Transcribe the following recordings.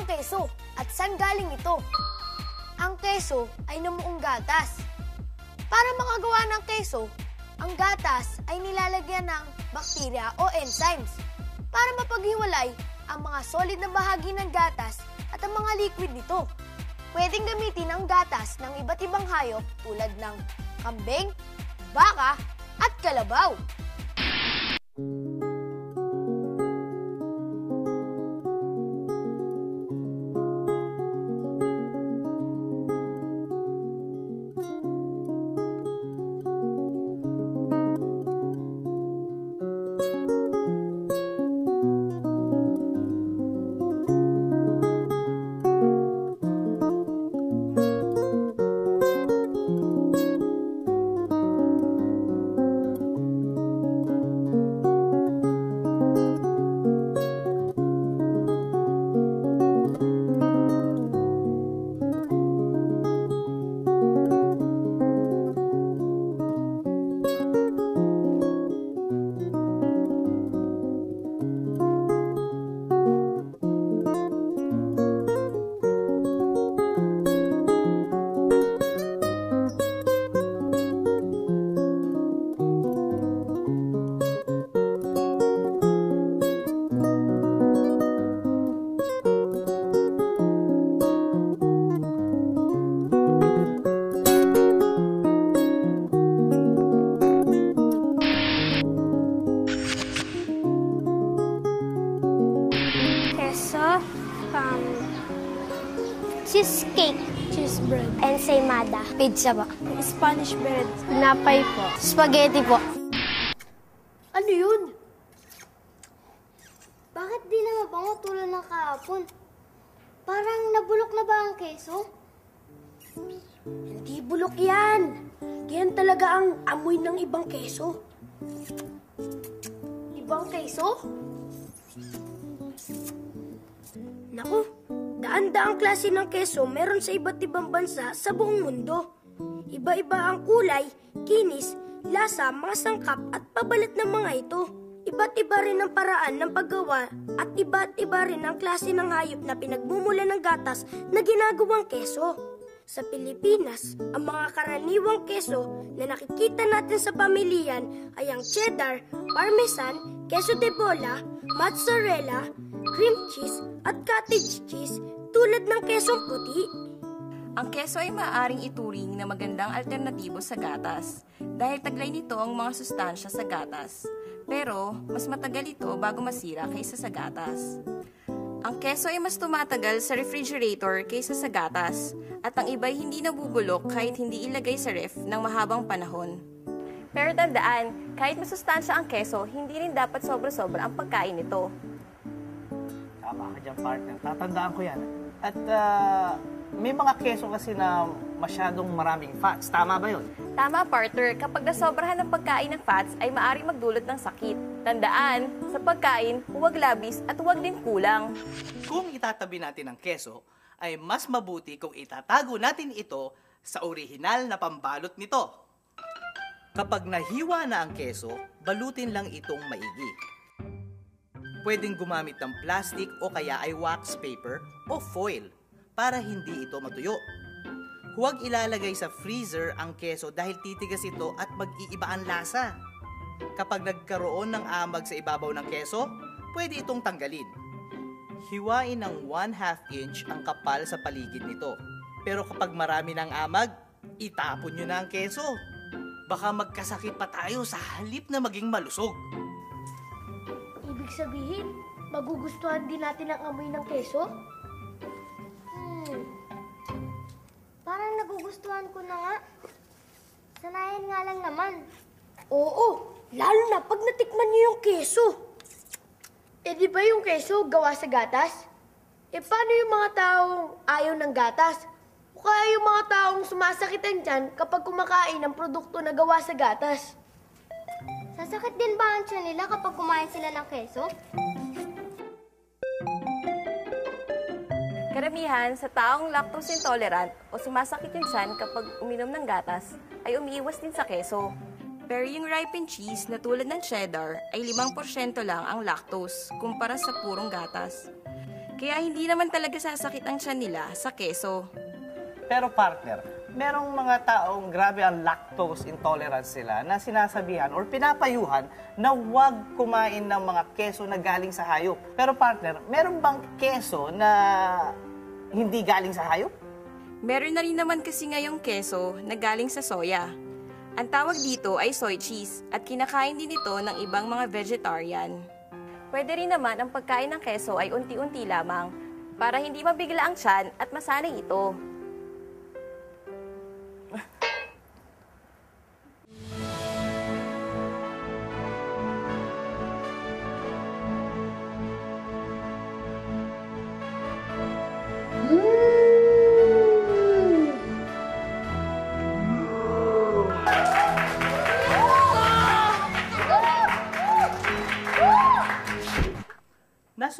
ang keso at saan galing ito? Ang keso ay namuong gatas. Para makagawa ng keso, ang gatas ay nilalagyan ng bakterya o enzymes para mapaghiwalay ang mga solid na bahagi ng gatas at ang mga liquid nito. Pwedeng gamitin ang gatas ng iba't ibang hayop tulad ng kambing, baka, at kalabaw. Cheese bread, ensaymada, pizza po, Spanish bread, napay po, spaghetti po. Ano yun? Bakit di na mabango tulad ng kahapon? Parang nabulok na ba ang keso? Hindi bulok yan. Yan talaga ang amoy ng ibang keso. Ibang keso? Naku, daan-daang klase ng keso meron sa iba't ibang bansa sa buong mundo. Iba-iba ang kulay, kinis, lasa, mga sangkap at pabalat ng mga ito. Iba't iba rin ang paraan ng paggawa at iba't iba rin ang klase ng hayop na pinagmumula ng gatas na ginagawang keso. Sa Pilipinas, ang mga karaniwang keso na nakikita natin sa pamilyan ay ang cheddar, parmesan, queso de bola, mozzarella, cream cheese at cottage cheese tulad ng kesong puti. Ang keso ay maaaring ituring na magandang alternatibo sa gatas dahil taglay nito ang mga sustansya sa gatas. Pero mas matagal ito bago masira kaysa sa gatas. Ang keso ay mas tumatagal sa refrigerator kaysa sa gatas at ang iba ay hindi nabubulok kahit hindi ilagay sa ref ng mahabang panahon. Pero tandaan, kahit masustansya ang keso, hindi rin dapat sobra-sobra ang pagkain nito. Tama ka dyan, partner. Tatandaan ko yan. At ah, may mga keso kasi na masyadong maraming fats. Tama ba yun? Tama, partner. Kapag nasobrahan ng pagkain ng fats, ay maaari magdulot ng sakit. Tandaan, sa pagkain, huwag labis at huwag din kulang. Kung itatabi natin ang keso, ay mas mabuti kung itatago natin ito sa orihinal na pambalot nito. Kapag nahiwa na ang keso, balutin lang itong maigi. Pwedeng gumamit ng plastic o kaya ay wax paper o foil para hindi ito matuyo. Huwag ilalagay sa freezer ang keso dahil titigas ito at mag-iiba ang lasa. Kapag nagkaroon ng amag sa ibabaw ng keso, pwede itong tanggalin. Hiwain ng 1 half inch ang kapal sa paligid nito. Pero kapag marami ng amag, itapon nyo na ang keso. Baka magkasakit pa tayo sa halip na maging malusog. Ibig sabihin, magugustuhan din natin ang amoy ng keso? Hmm. Parang nagugustuhan ko na nga. Sanayan nga lang naman. Oo, lalo na pag natikman niyo yung keso. Eh di ba yung keso gawa sa gatas? Eh paano yung mga taong ayaw ng gatas? O kaya yung mga taong sumasakitan dyan kapag kumakain ng produkto na gawa sa gatas? Sasakit din ba ang tiyan nila kapag kumain sila ng keso? Karamihan sa taong lactose intolerant o sumasakit yung tiyan kapag uminom ng gatas ay umiiwas din sa keso. Pero yung ripened cheese na tulad ng cheddar ay 5% lang ang lactose kumpara sa purong gatas. Kaya hindi naman talaga sasakit ang tiyan nila sa keso. Pero partner, merong mga taong grabe ang lactose intolerance sila na sinasabihan or pinapayuhan na huwag kumain ng mga keso na galing sa hayop. Pero partner, meron bang keso na hindi galing sa hayop? Meron na rin naman kasi ngayong keso na galing sa soya. Ang tawag dito ay soy cheese at kinakain din ito ng ibang mga vegetarian. Pwede rin naman ang pagkain ng keso ay unti-unti lamang para hindi mabigla ang tiyan at masanay ito.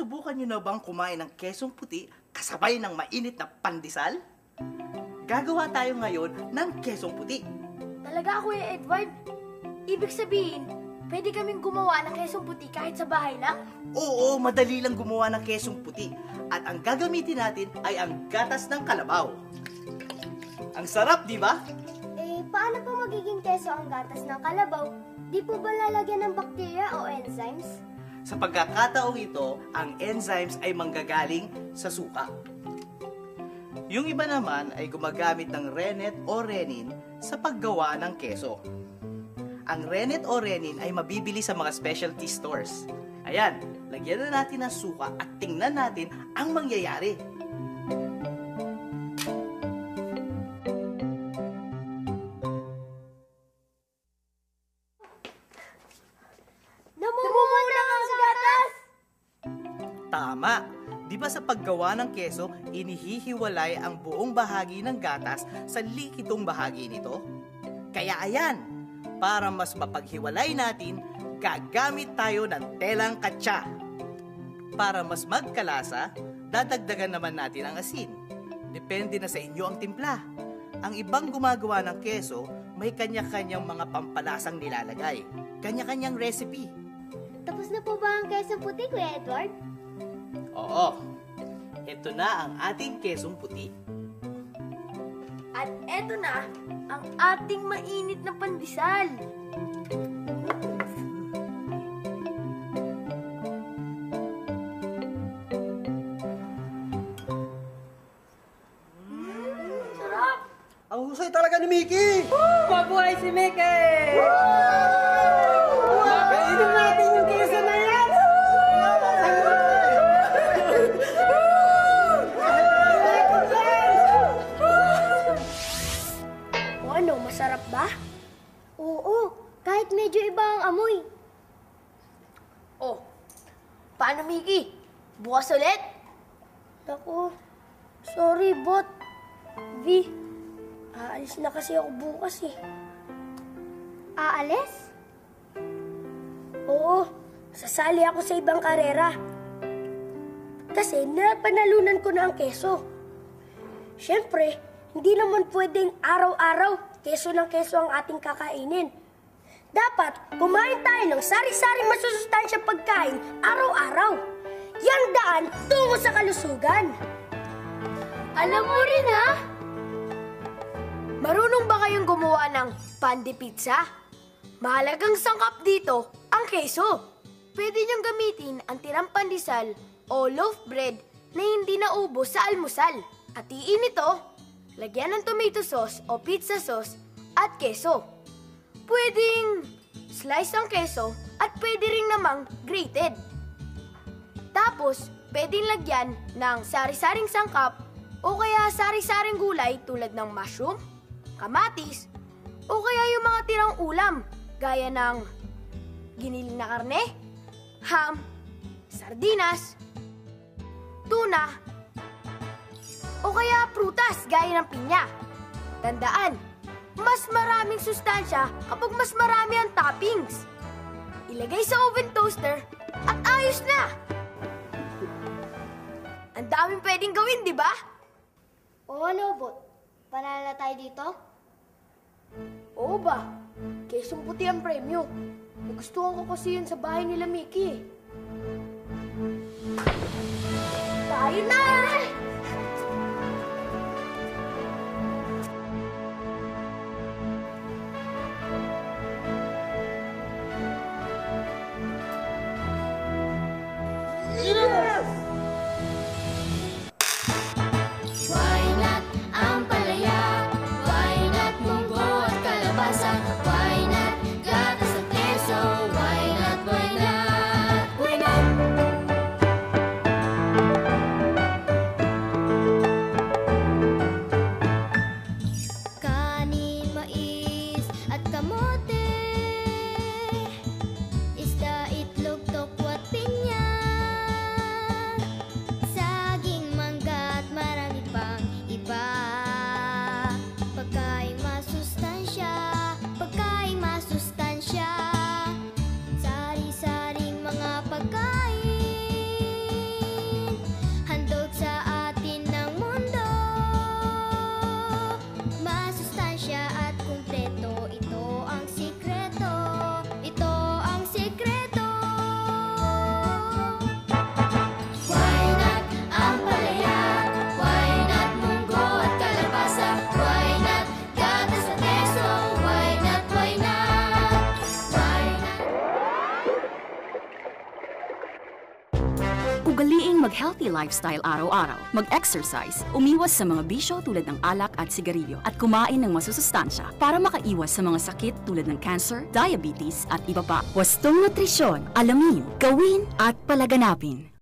Nasubukan nyo na bang kumain ng kesong puti kasabay ng mainit na pandesal? Gagawa tayo ngayon ng kesong puti. Talaga, Kuya Edward? Ibig sabihin, pwede kaming gumawa ng kesong puti kahit sa bahay lang? Oo, madali lang gumawa ng kesong puti. At ang gagamitin natin ay ang gatas ng kalabaw. Ang sarap, di ba? Eh, paano po magiging keso ang gatas ng kalabaw? Di po ba lalagyan ng bakterya o enzymes? Sa pagkakataong ito, ang enzymes ay manggagaling sa suka. Yung iba naman ay gumagamit ng rennet o renin sa paggawa ng keso. Ang rennet o renin ay mabibili sa mga specialty stores. Ayan, lagyan na natin ng suka at tingnan natin ang mangyayari. Paggawa ng keso, inihihiwalay ang buong bahagi ng gatas sa likitong bahagi nito? Kaya ayan, para mas mapaghiwalay natin, gagamit tayo ng telang katsa. Para mas magkalasa, dadagdagan naman natin ang asin. Depende na sa inyo ang timpla. Ang ibang gumagawa ng keso, may kanya-kanyang mga pampalasang nilalagay. Kanya-kanyang recipe. Tapos na po ba ang keso puti, Kuya Edward? Oo. Ito na ang ating kesong puti. At eto na ang ating mainit na pandesal. Ang husay talaga ni Mickey! Mabuhay si Mickey! Kainin ang amoy. Oh, paano Mickey? Bukas ulit? Naku, sorry bot. V, aalis na kasi ako bukas eh. Aalis? Oo, sasali ako sa ibang karera. Kasi napanalunan ko na ang keso. Siyempre, hindi naman pwedeng araw-araw keso ng keso ang ating kakainin. Dapat kumain tayo ng sari-sari masusustansya pagkain araw-araw. Yang daan tungo sa kalusugan. Alam mo rin ha? Marunong ba kayong gumawa ng pandi pizza? Mahalagang sangkap dito ang keso. Pwede niyong gamitin ang tirang pandesal o loaf bread na hindi naubos sa almusal. At iinito, lagyan ng tomato sauce o pizza sauce at keso. Pwedeng slice ang keso at pwede rin namang grated. Tapos, pwedeng lagyan ng sari-saring sangkap o kaya sari-saring gulay tulad ng mushroom, kamatis, o kaya yung mga tirang ulam gaya ng giniling na karne, ham, sardinas, tuna, o kaya prutas gaya ng pinya. Tandaan, mas maraming sustansya kapag mas marami ang toppings. Ilagay sa oven toaster at ayos na! Ang daming pwedeng gawin, di ba? Oo, Lobot. Ano, Panala tayo dito? Oo ba? Kesong puti ang premyo. Nagustuhan ko kasi yun sa bahay nila, Mickey. Tayo na! Tayo na! healthy lifestyle araw-araw. Mag-exercise, umiwas sa mga bisyo tulad ng alak at sigarilyo at kumain ng masusustansya para makaiwas sa mga sakit tulad ng cancer, diabetes at iba pa. Wastong nutrisyon, alamin, gawin at palaganapin.